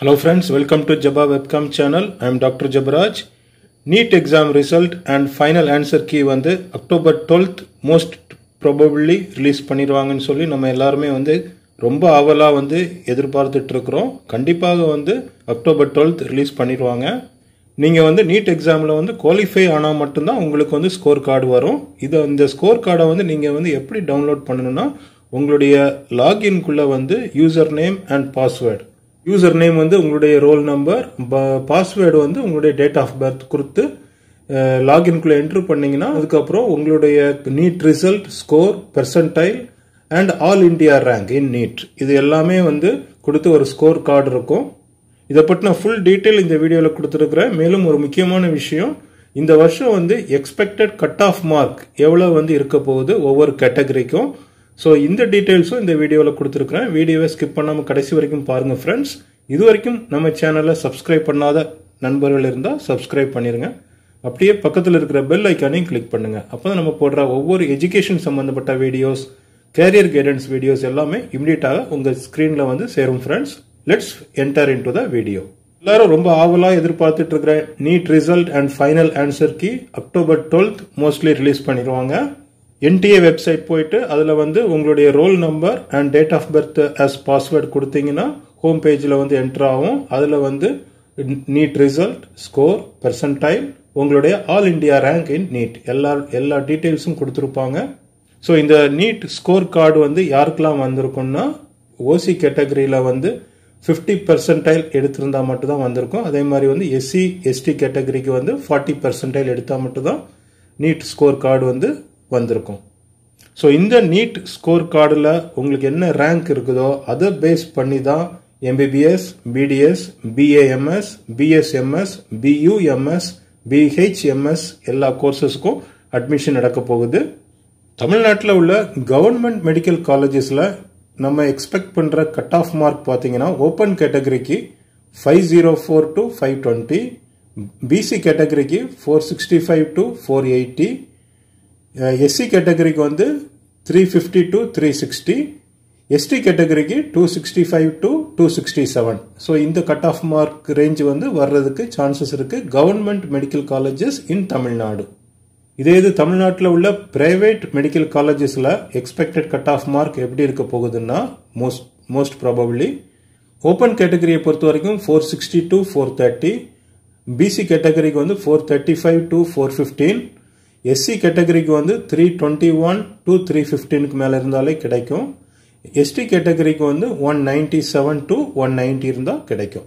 Hello friends, welcome to Jabba Webcam channel. I am Dr. Jabaraj. NEET exam result and final answer key வந்து October twelfth most probably release பண்ணிடுவாங்கன்னு சொல்லி நம்ம எல்லாருமே வந்து ரொம்ப ஆவலாக வந்து எதிர்பார்த்துட்டு இருக்கிறோம் கண்டிப்பாக வந்து அக்டோபர் டுவெல்த் ரிலீஸ் பண்ணிடுவாங்க நீங்கள் வந்து நீட் எக்ஸாமில் வந்து குவாலிஃபை ஆனால் மட்டும்தான் உங்களுக்கு வந்து ஸ்கோர் கார்டு வரும் இதை இந்த ஸ்கோர் கார்டை வந்து நீங்கள் வந்து எப்படி டவுன்லோட் பண்ணணும்னா உங்களுடைய லாகின்குள்ளே வந்து user name and password user name வந்து உங்களுடைய ரோல் நம்பர் பாஸ்வேர்டு வந்து உங்களுடைய டேட் ஆஃப் பர்த் கொடுத்து லாகின்குள்ளே என்ட்ரு பண்ணிங்கன்னா அதுக்கப்புறம் உங்களுடைய NEET result score percentile and all India rank in NEET இது எல்லாமே வந்து கொடுத்து ஒரு ஸ்கோர் கார்டு இருக்கும். இதை பற்றின ஃபுல் டீட்டெயில் இந்த வீடியோவில் கொடுத்துருக்குறேன். மேலும் ஒரு முக்கியமான விஷயம் இந்த வருஷம் வந்து எக்ஸ்பெக்டட் கட் ஆஃப் மார்க் எவ்வளோ வந்து இருக்க போகுது ஒவ்வொரு கேட்டகரிக்கும் ஸோ இந்த டீட்டெயில்ஸும் இந்த வீடியோவில் கொடுத்துருக்குறேன். வீடியோவை ஸ்கிப் பண்ணாமல் கடைசி வரைக்கும் பாருங்கள் ஃப்ரெண்ட்ஸ் இது வரைக்கும் நம்ம சேனலை சப்ஸ்கிரைப் பண்ணாத நண்பர்கள் இருந்தால் சப்ஸ்கிரைப் பண்ணிடுங்க அப்படியே பக்கத்தில் இருக்கிற பெல் ஐக்கானையும் கிளிக் பண்ணுங்கள் அப்போ தான் நம்ம போடுற ஒவ்வொரு எஜுகேஷன் சம்மந்தப்பட்ட வீடியோஸ் கேரியர் கைடன்ஸ் வீடியோஸ் எல்லாமே இம்மிடியட்டாக உங்கள் ஸ்க்ரீனில் வந்து சேரும் friends let's enter into the video எல்லாரும் ரொம்ப ஆவலாக எதிர்பார்த்துட்டு இருக்கிற NEET result and final answer key October twelfth mostly release பண்ணிடுவாங்க. என்டிஏ வெப்சைட் போயிட்டு அதில் வந்து உங்களுடைய roll number and date of birth as password கொடுத்தீங்கன்னா ஹோம் பேஜில் வந்து என்ட்ரு ஆகும். அதில் வந்து நீட் ரிசல்ட் ஸ்கோர் பெர்சன்டைல் உங்களுடைய all India rank in NEET எல்லா எல்லா டீட்டெயில்ஸும் கொடுத்துருப்பாங்க. ஸோ இந்த நீட் ஸ்கோர் கார்டு வந்து யாருக்கெல்லாம் வந்திருக்கும்னா ஓசி கேட்டகரியில் வந்து ஃபிஃப்டி பெர்சன்டைல் எடுத்திருந்தா மட்டும்தான் வந்திருக்கும். அதே மாதிரி வந்து எஸ்சி எஸ்டி கேட்டகரிக்கு வந்து ஃபார்ட்டி பெர்சன்டைல் எடுத்தால் மட்டும்தான் நீட் ஸ்கோர் கார்டு வந்து வந்திருக்கும். ஸோ இந்த நீட் ஸ்கோர் கார்டில் உங்களுக்கு என்ன ரேங்க் இருக்குதோ அதை பேஸ் பண்ணி தான் MBBS BDS BAMS BSMS BUMS BHMS எல்லா கோர்சஸ்க்கும் அட்மிஷன் நடக்க போகுது. தமிழ்நாட்டில் உள்ள கவர்மெண்ட் மெடிக்கல் காலேஜஸில் நம்ம எக்ஸ்பெக்ட் பண்ணுற கட் ஆஃப் மார்க் பார்த்தீங்கன்னா ஓப்பன் கேட்டகரிக்கு five zero four to five twenty BC கேட்டகரிக்கு four sixty five to four eighty SC கேட்டகரிக்கு வந்து three fifty to three sixty ST கேட்டகரிக்கு two sixty five to two sixty seven so இந்த cut off mark range வந்து வர்றதுக்கு chances இருக்குது government medical colleges in Tamil Nadu இதே இது தமிழ்நாட்டில் உள்ள பிரைவேட் மெடிக்கல் காலேஜஸில் எக்ஸ்பெக்டட் கட் ஆஃப் மார்க் எப்படி இருக்க போகுதுன்னா மோஸ்ட் மோஸ்ட் ப்ராபப்ளி ஓப்பன் கேட்டகரியை பொறுத்த வரைக்கும் four sixty to four thirty BC கேட்டகரிக்கு வந்து four thirty five to four fifteen SC கேட்டகரிக்கு வந்து three twenty one to three ஃபிஃப்டீனுக்கு மேலே இருந்தாலே கிடைக்கும். எஸ்டி கேட்டகரிக்கு வந்து one ninety seven to one ninety இருந்தால் கிடைக்கும்.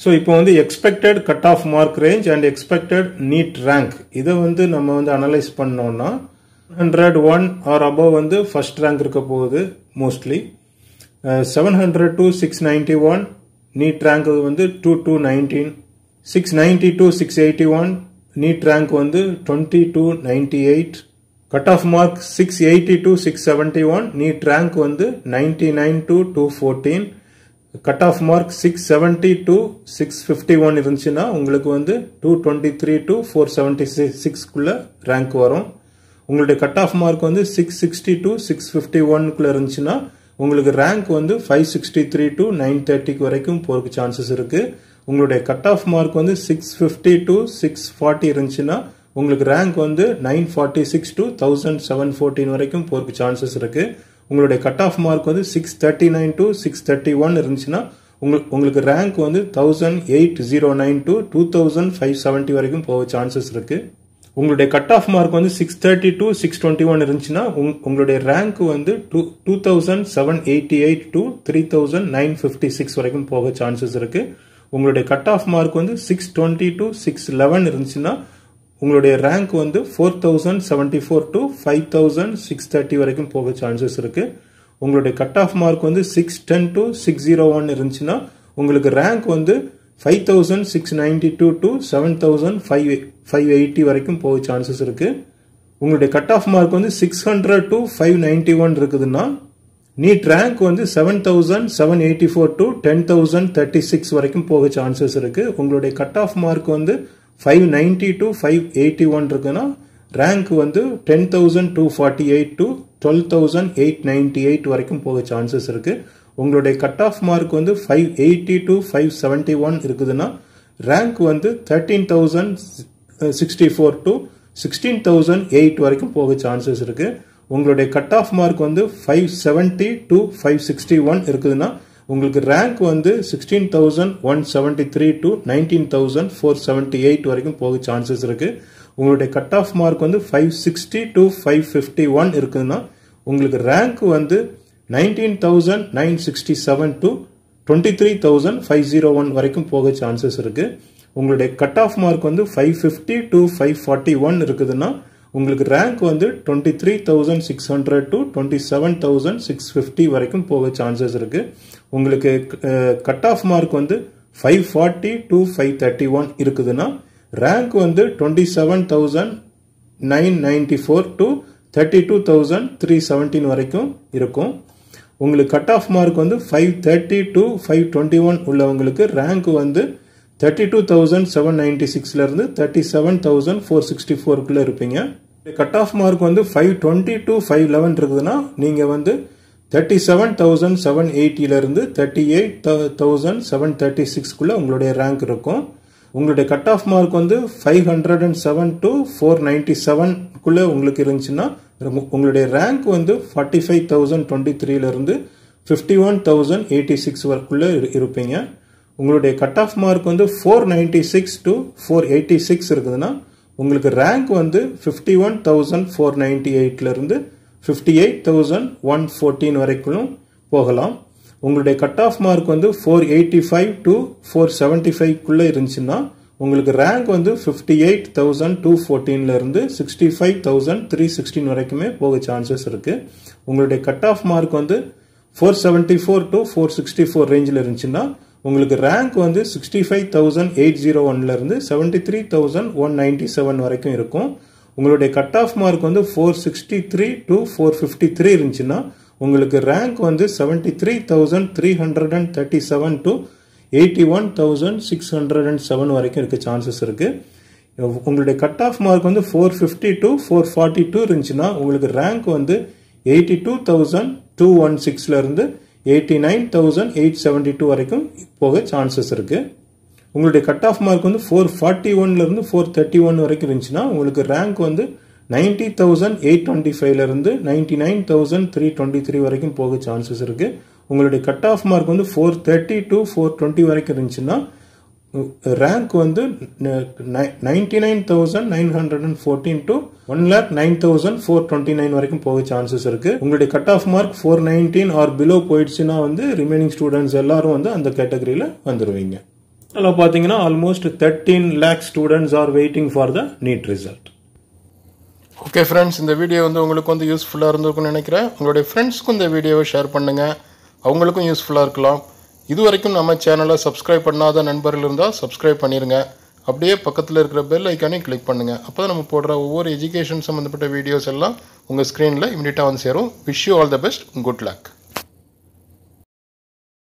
ஸோ இப்போ வந்து expected cut off mark range and expected NEET rank இதை வந்து நம்ம வந்து அனலைஸ் பண்ணோம்னா ஹண்ட்ரட் ஒன் ஆர் அபவ் வந்து ஃபர்ஸ்ட் ரேங்க் இருக்க போகுது mostly seven hundred to six ninety one NEET rank வந்து two to nineteen six ninety to six eighty one NEET rank வந்து twenty to ninety eight cut off mark six eighty to six seventy one NEET rank வந்து ninety nine to two fourteen cut off mark six seventy to six fifty one இருந்துச்சுன்னா உங்களுக்கு வந்து two twenty three to four seventy six சிக்ஸ்க்குள்ளே rank வரும். உங்களுடைய cut off mark வந்து six sixty to six fifty ஒன்க்குள்ளே இருந்துச்சுன்னா உங்களுக்கு rank வந்து five sixty three to nine தேர்ட்டிக்கு வரைக்கும் போகிறதுக்கு சான்சஸ் இருக்குது உங்களுடைய கட் ஆஃப் மார்க் வந்து six fifty to six forty இருந்துச்சுன்னா உங்களுக்கு ரேங்க் வந்து nine forty six to thousand seven fourteen வரைக்கும் போகிறதுக்கு சான்சஸ் இருக்குது உங்களுடைய கட் ஆஃப் மார்க் வந்து six thirty nine to six thirty one இருந்துச்சுன்னா உங்களுக்கு உங்களுக்கு ரேங்க் வந்து thousand eight zero nine to two thousand five seventy வரைக்கும் போக சான்சஸ் இருக்குது உங்களுடைய கட் ஆஃப் மார்க் வந்து six thirty to six twenty one இருந்துச்சுன்னா உங்களுடைய ரேங்க் வந்து two two thousand seven eighty eight to three thousand nine fifty six வரைக்கும் போக சான்சஸ் இருக்குது உங்களுடைய கட் ஆஃப் மார்க் வந்து six twenty to six eleven இருந்துச்சுன்னா உங்களுடைய ரேங்க் வந்து four thousand seventy four to five thousand six thirty வரைக்கும் போக சான்சஸ் இருக்குது உங்களுடைய கட் ஆஃப் மார்க் வந்து six ten to six zero one இருந்துச்சுன்னா உங்களுக்கு ரேங்க் வந்து five thousand six ninety two to seven thousand five five eighty வரைக்கும் போக சான்சஸ் இருக்குது உங்களுடைய கட் ஆஃப் மார்க் வந்து six hundred to five ninety one இருக்குதுன்னா நீட் ரேங்க் வந்து seven thousand seven eighty four to ten thousand thirty six வரைக்கும் போக chances இருக்கு. உங்களுடைய கட் ஆஃப் மார்க் வந்து five ninety to five eighty one இருக்குன்னா rank வந்து ten thousand two forty eight to twelve thousand eight ninety eight வரைக்கும் போக chances இருக்குது உங்களுடைய கட் ஆஃப் மார்க் வந்து five eighty to five seventy one இருக்குதுன்னா rank வந்து thirteen thousand sixty four to sixteen thousand eight வரைக்கும் போக சான்சஸ் இருக்குது உங்களுடைய கட் ஆஃப் மார்க் வந்து five seventy to five sixty one இருக்குதுன்னா உங்களுக்கு ரேங்க் வந்து sixteen thousand one seventy three to nineteen thousand four seventy eight வரைக்கும் போக சான்சஸ் இருக்குது உங்களுடைய கட் ஆஃப் மார்க் வந்து five sixty to five fifty one இருக்குதுன்னா உங்களுக்கு ரேங்க் வந்து nineteen thousand nine sixty seven to twenty three thousand five zero one வரைக்கும் போக சான்சஸ் இருக்குது உங்களுடைய கட் ஆஃப் மார்க் வந்து five fifty to five forty one இருக்குதுன்னா உங்களுக்கு ரேங்க் வந்து twenty three thousand six hundred to twenty seven thousand six fifty வரைக்கும் போக சான்சஸ் இருக்குது உங்களுக்கு கட் ஆஃப் மார்க் வந்து five forty to five thirty one இருக்குதுன்னா ரேங்க் வந்து twenty seven thousand nine ninety four to thirty two thousand three seventeen வரைக்கும் இருக்கும். உங்களுக்கு கட் ஆஃப் மார்க் வந்து five thirty to five twenty one உள்ளவங்களுக்கு rank வந்து thirty two thousand seven ninety சிக்ஸ்லேருந்து thirty seven thousand four sixty ஃபோருக்குள்ளே இருப்பீங்க. Cut off mark வந்து five twenty to five eleven இருக்குதுன்னா நீங்கள் வந்து thirty seven thousand seven எயிட்டிலேருந்து thirty eight thousand seven thirty சிக்ஸ்க்குள்ளே உங்களுடைய rank இருக்கும். உங்களுடைய கட் ஆஃப் மார்க் வந்து five hundred and seven to four ninety செவன்க்குள்ளே உங்களுக்கு இருந்துச்சுன்னா உங்களுடைய ரேங்க் வந்து forty five thousand twenty த்ரீலேருந்து fifty one thousand eighty six வரைக்குள்ளே இருப்பீங்க. உங்களுடைய கட் ஆஃப் மார்க் வந்து four ninety six to four eighty six இருக்குதுன்னா உங்களுக்கு ரேங்க் வந்து fifty one thousand four ninety எயிட்லேருந்து fifty eight thousand one fourteen வரைக்கும் போகலாம். உங்களுடைய கட் ஆஃப் மார்க் வந்து four eighty five to four seventy ஃபைவ்க்குள்ளே இருந்துச்சுன்னா உங்களுக்கு ரேங்க் வந்து fifty eight thousand two ஃபோர்டீன்லேருந்து sixty five thousand three sixteen வரைக்குமே போக சான்சஸ் இருக்குது உங்களுடைய கட் ஆஃப் மார்க் வந்து four seventy four to four sixty four ரேஞ்சில் இருந்துச்சுன்னா உங்களுக்கு ரேங்க் வந்து sixty five thousand eight zero ஒன்லேருந்து seventy three thousand one ninety seven வரைக்கும் இருக்கும். உங்களுடைய கட் ஆஃப் மார்க் வந்து four sixty three to four fifty three இருந்துச்சுன்னா உங்களுக்கு ரேங்க் வந்து seventy three thousand three hundred and thirty seven to eighty one thousand six hundred and seven வரைக்கும் இருக்க chances இருக்குது உங்களுடைய கட் ஆஃப் மார்க் வந்து four fifty to four forty two இருந்துச்சுன்னா உங்களுக்கு ரேங்க் வந்து eighty two thousand two one சிக்ஸ்லேருந்து eighty nine thousand eight seventy two வரைக்கும் போக சான்சஸ் இருக்குது உங்களுடைய கட் ஆஃப் மார்க் வந்து ஃபோர் ஃபார்ட்டி ஒன்லேருந்து ஃபோர் தேர்ட்டி ஒன் வரைக்கும் இருந்துச்சுன்னா உங்களுக்கு ரேங்க் வந்து நைன்டி தௌசண்ட் எயிட் டுவெண்ட்டி ஃபைவ்லேருந்து ninety nine thousand three twenty three வரைக்கும் போக சான்சஸ் இருக்குது உங்களுடைய கட் ஆஃப் மார்க் வந்து four thirty to four twenty வரைக்கும் இருந்துச்சுன்னா ரேங்க் வந்து ninety nine thousand nine hundred and fourteen to one lakh nine thousand four twenty nine வரைக்கும் போக சான்சஸ் இருக்கு. உங்களுடைய cut off mark four nineteen or below போயிடுச்சுன்னா வந்து ரிமைனிங் ஸ்டூடெண்ட்ஸ் எல்லாரும் வந்து அந்த கேட்டகரியில் வந்துடுவீங்க அதில் பார்த்தீங்கன்னா almost thirteen lakh students are waiting for the NEET result okay friends இந்த வீடியோ வந்து உங்களுக்கு வந்து யூஸ்ஃபுல்லாக இருந்திருக்கும்னு நினைக்கிறேன். உங்களுடைய ஃப்ரெண்ட்ஸ்க்கும் இந்த வீடியோவை ஷேர் பண்ணுங்கள் அவங்களுக்கும் யூஸ்ஃபுல்லாக இருக்கலாம். இது வரைக்கும் நம்ம சேனலை சப்ஸ்கிரைப் பண்ணாத நண்பர்கள் இருந்தால் சப்ஸ்கிரைப் பண்ணிடுங்க அப்படியே பக்கத்தில் இருக்கிற பெல் ஐக்கானையும் கிளிக் பண்ணுங்கள் அப்போ தான் நம்ம போடுற ஒவ்வொரு எஜுகேஷன் சம்மந்தப்பட்ட வீடியோஸ் எல்லாம் உங்கள் ஸ்க்ரீனில் இமீடியட்டாக வந்து சேரும். Wish you all the best good luck